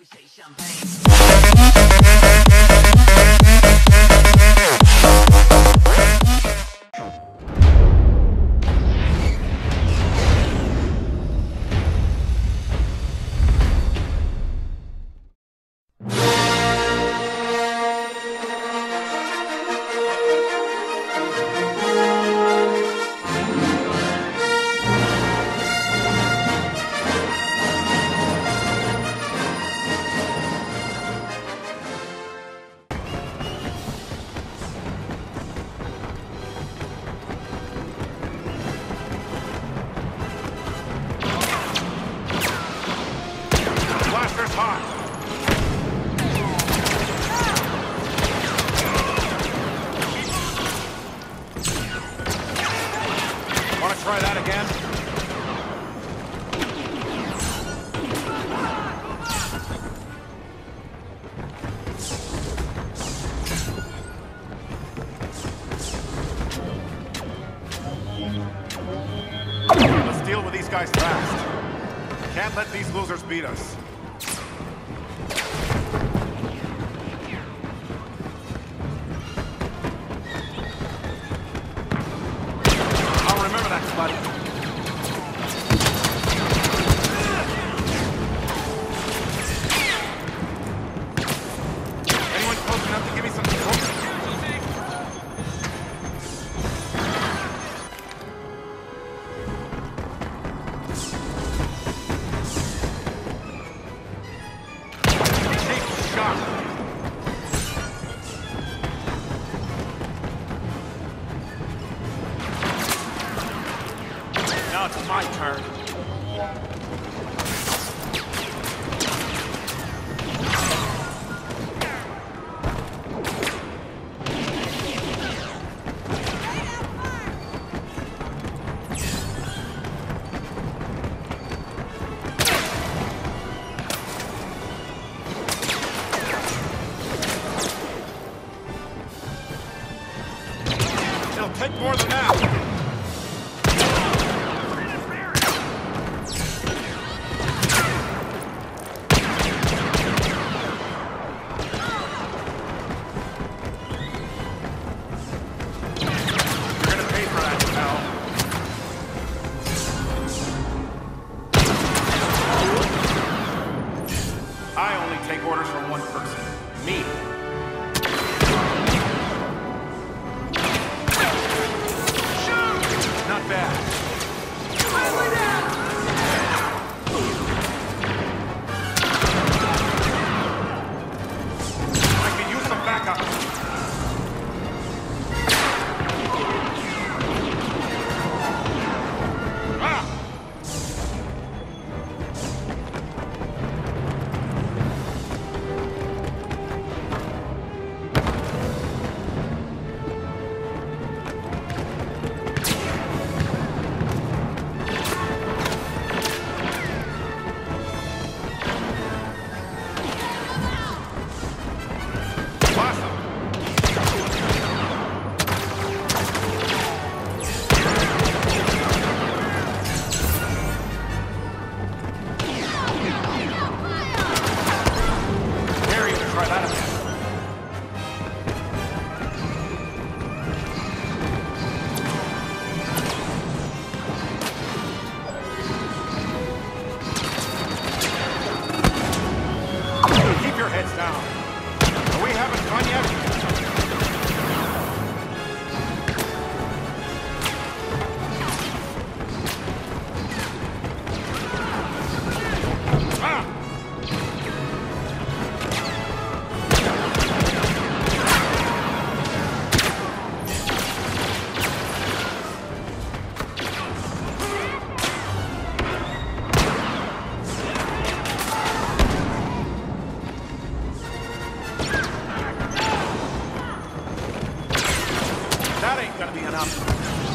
Blaster's hot. Want to try that again? Let's deal with these guys fast. Can't let these losers beat us. Buddy. Anyone close enough to give me some support? Take shot. My turn. Take more than that. ain't gonna be an option.